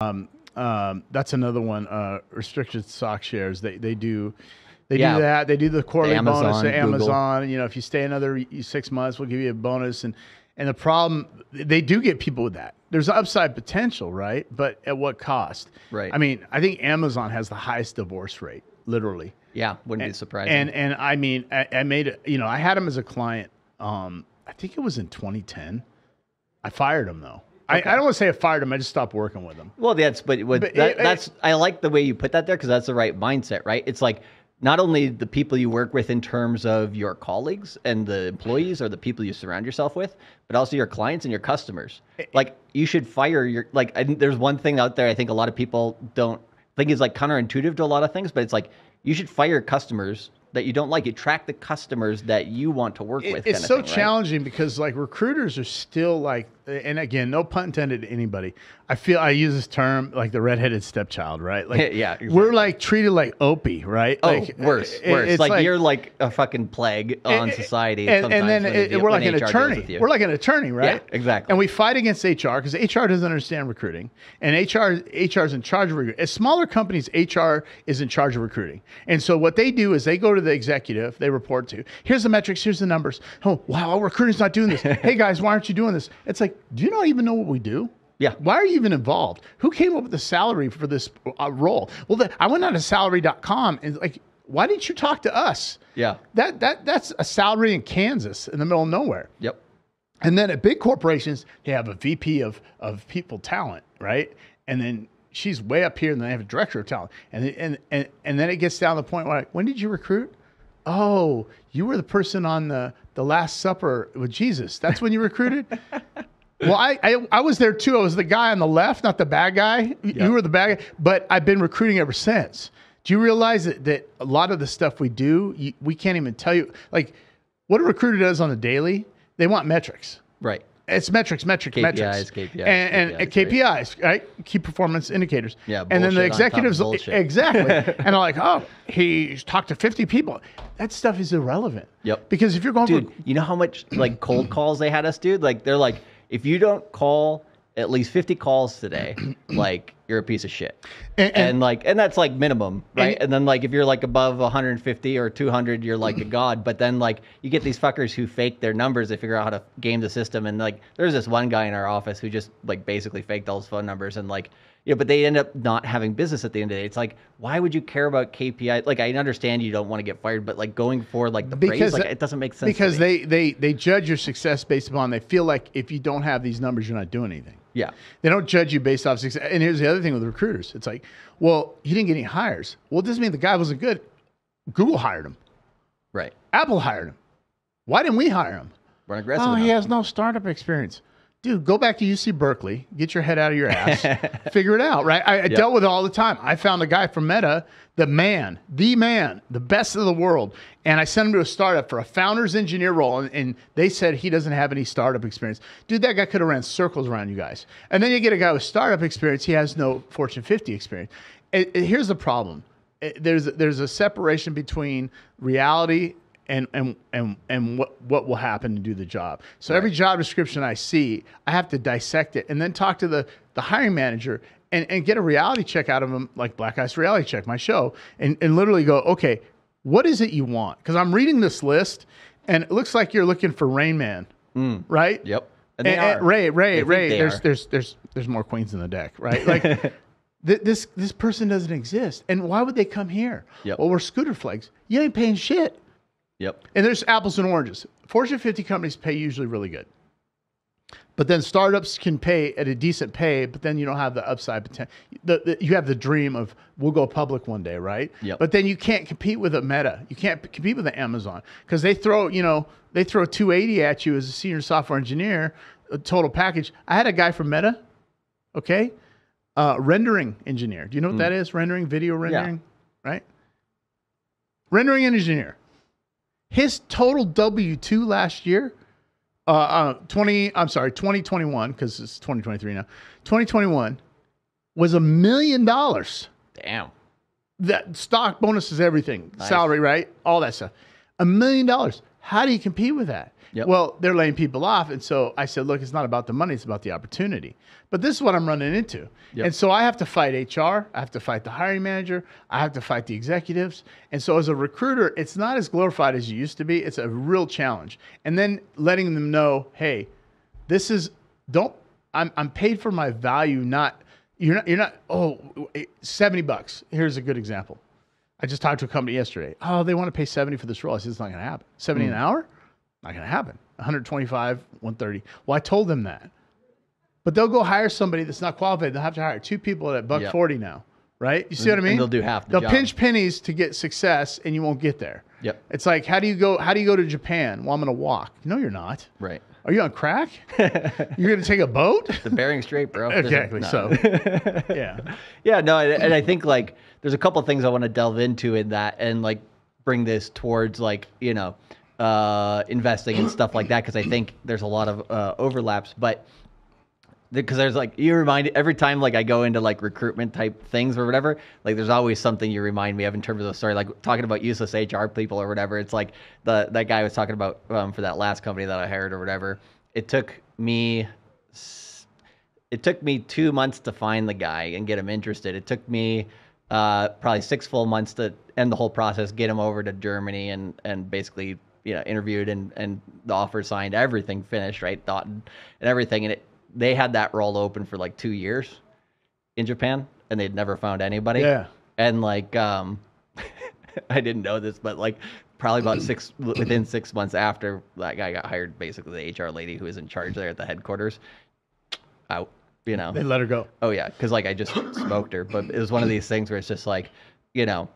Um, um, that's another one. Uh, restricted stock shares. They they do. They Yeah. do that. They do the quarterly bonus Amazon, to Google. Amazon. You know, if you stay another six months, we'll give you a bonus. And and the problem, they do get people with that. There's upside potential, right? But at what cost? Right. I mean, I think Amazon has the highest divorce rate, literally. Yeah, wouldn't be surprising. And and I mean, I, I made it. You know, I had him as a client. Um, I think it was in 2010. I fired him though. I, I don't want to say I fired him. I just stopped working with him. Well, that's but, But that, it- it- that's I like the way you put that there because that's the right mindset, right? It's like not only the people you work with in terms of your colleagues and the employees or the people you surround yourself with, but also your clients and your customers. Like you should fire your like. I, there's one thing out there I think a lot of people don't think is like counterintuitive to a lot of things, but it's like you should fire customers that you don't like. You track the customers that you want to work It- with. it's so thing, right? challenging because like recruiters are still like, and again, no pun intended to anybody. I feel I use this term like the redheaded stepchild, right? Like, Yeah, exactly. we're like treated like Opie, right? Oh, like, worse, it- worse. it's Like, you're like a fucking plague on society. and, and then it- the- we're like an HR attorney. We're like an attorney, right? Yeah, exactly. And we fight against HR because HR doesn't understand recruiting, and HR HR is in charge of recruiting. As smaller companies, HR is in charge of recruiting, and so what they do is they go to the executive, they report to. Here's the metrics. Here's the numbers. Oh, wow, our recruiting's not doing this. hey guys, why aren't you doing this? It's like, do you not even know what we do? Yeah. Why are you even involved? Who came up with the salary for this uh, role? Well, the, I went on to salary.com and like, why didn't you talk to us? Yeah. That that that's a salary in Kansas in the middle of nowhere. Yep. And then at big corporations, they have a VP of of people talent, right? And then she's way up here, and then they have a director of talent. And and and and then it gets down to the point where like, when did you recruit? Oh, you were the person on the the Last Supper with Jesus. That's when you recruited. Well, I, I I was there too. I was the guy on the left, not the bad guy. You- were the bad guy, but I've been recruiting ever since. Do you realize that, that a lot of the stuff we do, you, we can't even tell you? Like, what a recruiter does on the daily, they want metrics. Right. It's metrics, metrics, KPIs, metrics, KPIs, and, and KPIs, KPIs, right? Key performance indicators. Yeah, and then the bullshit on top of executives, exactly, and they're like, "Oh, he talked to fifty people." That stuff is irrelevant. Yep. Because if you're going Dude, for you know how much like cold calls they had us do? Like they're like, if you don't call at least 50 calls today, like you're a piece of shit. And- And, and- like, and that's like minimum, right? And- And, then like, if you're like above 150 or 200, you're like a god. But then like, you get these fuckers who fake their numbers. They figure out how to game the system. And like, there's this one guy in our office who just like basically faked all his phone numbers and like, you know, but they end up not having business at the end of the day. It's like, why would you care about KPI? Like, I understand you don't want to get fired, but like going for like the praise, like it doesn't make sense. because they they they judge your success based upon they feel like if you don't have these numbers, you're not doing anything. Yeah. They don't judge you based off success. And here's the other thing with recruiters: it's like, well, he didn't get any hires. Well, it doesn't mean the guy wasn't good. Google hired him. Right. Apple hired him. Why didn't we hire him? We're aggressive. Oh, he has no startup experience. Dude, go back to UC Berkeley, get your head out of your ass, figure it out, right? I, I dealt with it all the time. I found a guy from Meta, the man, the man, the best of the world. And I sent him to a startup for a founder's engineer role. And, and they said he doesn't have any startup experience. Dude, that guy could have ran circles around you guys. And then you get a guy with startup experience, he has no Fortune 50 experience. And- and here's the problem It- there's, there's a separation between reality and and and and what what will happen to do the job. So every job description I see, I have to dissect it and then talk to the the hiring manager and, and get a reality check out of them, like Black Ice Reality Check, my show, and and literally go, okay, what is it you want? Because I'm reading this list, and it looks like you're looking for Rain Man, right? Yep. And, And and. Ray, Ray, Ray. There's are. there's there's there's more queens in the deck, right? Like. th- This this person doesn't exist, and why would they come here? Yep. Well, we're scooter flags. You ain't paying shit. Yep. And there's apples and oranges. Fortune 50 companies pay usually really good. But then startups can pay at a decent pay, but then you don't have the upside potential. The, the, you have the dream of we'll go public one day, right? Yep. But then you can't compete with a Meta. You can't p- compete with an Amazon because they throw, you know, they throw 280 at you as a senior software engineer, a total package. I had a guy from Meta, okay, uh, rendering engineer. Do you know what that is? Rendering, video rendering, right? Rendering engineer. His total W two last year, uh, uh, twenty. I'm sorry, 2021 because it's 2023 now. 2021 was a million dollars. Damn. That stock bonuses, everything, salary, right? All that stuff. A million dollars. How do you compete with that? Yep. Well, they're laying people off. And so I said, look, it's not about the money, it's about the opportunity. But this is what I'm running into. Yep. And so I have to fight HR, I have to fight the hiring manager, I have to fight the executives. And so as a recruiter, it's not as glorified as you used to be. It's a real challenge. And then letting them know, hey, this is don't I'm I'm paid for my value, not you're not you're not oh eh, 70 bucks. Here's a good example. I just talked to a company yesterday. Oh, they want to pay 70 for this role. I said it's not gonna happen. 70 an mm. hour? Not gonna happen. 125, 130. Well, I told them that. But they'll go hire somebody that's not qualified. They'll have to hire two people at buck Yep. 40 now. Right? You see what I And mean? they'll do half the They'll job. pinch pennies to get success and you won't get there. Yep. It's like how do you go how do you go to Japan? Well, I'm gonna walk. No, you're not. Right. Are you on crack? You're going to take a boat? The Bering Strait, bro. Exactly. no. So, yeah. yeah, no, and, and I think like there's a couple of things I want to delve into in that and like bring this towards like you know uh, investing and stuff like that because I think there's a lot of uh, overlaps, but because there's like you remind every time like I go into like recruitment type things or whatever, like there's always something you remind me of in terms of the story, like talking about useless HR people or whatever. It's like the that guy was talking about um, for that last company that I hired or whatever. It took me it took me two months to find the guy and get him interested. It took me uh, probably six full months to end the whole process, get him over to Germany, and and basically you know interviewed and and the offer signed, everything finished, right, thought and, everything, and it they had that role open for like two years in Japan, and they'd never found anybody. Yeah. and like um, I didn't know this, but like probably about six within six months after that guy got hired, basically the HR lady who was in charge there at the headquarters out. You know, They let her go. Oh yeah, because like I just smoked her, but it was one of these things where it's just like, you know,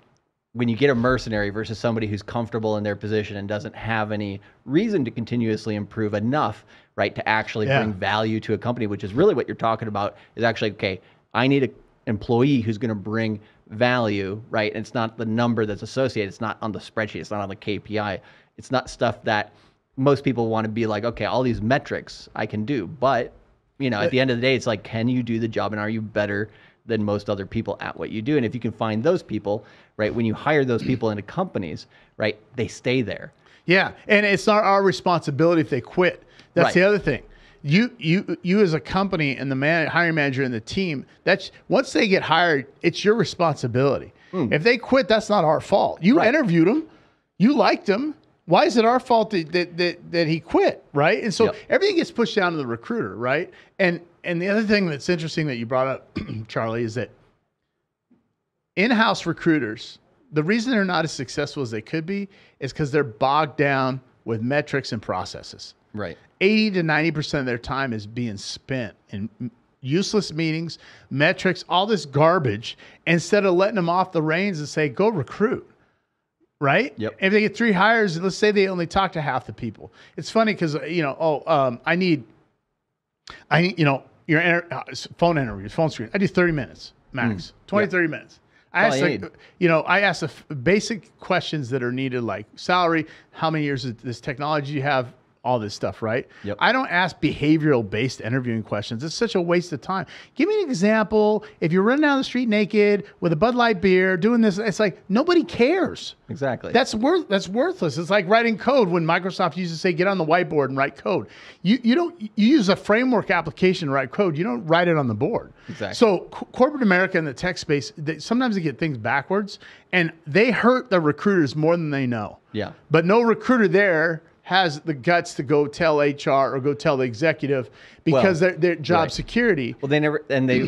when you get a mercenary versus somebody who's comfortable in their position and doesn't have any reason to continuously improve enough, right, to actually Yeah. bring value to a company, which is really what you're talking about. Is actually okay. I need an employee who's going to bring value, right? And it's not the number that's associated. It's not on the spreadsheet. It's not on the KPI. It's not stuff that most people want to be like, okay, all these metrics I can do, but you know, at the end of the day, it's like, can you do the job and are you better than most other people at what you do? And if you can find those people, right, when you hire those people into companies, right, they stay there. Yeah, and it's not our responsibility if they quit. That's Right. the other thing. You you you as a company and the man, hiring manager and the team. That's once they get hired, it's your responsibility. Hmm. If they quit, that's not our fault. You. Right. interviewed them, you liked him. Why is it our fault that that that, that he quit, right? And so Yep. everything gets pushed down to the recruiter, right? And and the other thing that's interesting that you brought up, Charlie, is that in-house recruiters the reason they're not as successful as they could be is because they're bogged down with metrics and processes Right. 80 to 90% of their time is being spent in useless meetings metrics all this garbage instead of letting them off the reins and say go recruit right Yep. if they get three hires let's say they only talk to half the people it's funny because you know oh um, i need I need, you know, your inter- uh, phone interviews, phone screen. I do 30 minutes max, 20, Hmm. Yeah. 30 minutes. I ask, you like, you know, I ask the f- basic questions that are needed, like salary, how many years of this technology you have, all this stuff, right? Yep. I don't ask behavioral based interviewing questions. It's such a waste of time. Give me an example. If you're running down the street naked with a Bud Light beer, doing this, it's like nobody cares. Exactly. That's worth that's worthless. It's like writing code when Microsoft used to say get on the whiteboard and write code. You you don't you use a framework application to write code. You don't write it on the board. Exactly. So co- corporate America and the tech space, they, sometimes they get things backwards, and they hurt the recruiters more than they know. Yeah. But no recruiter there has the guts to go tell HR or go tell the executive because Well, their their job right. security. well, they never, and they, yeah,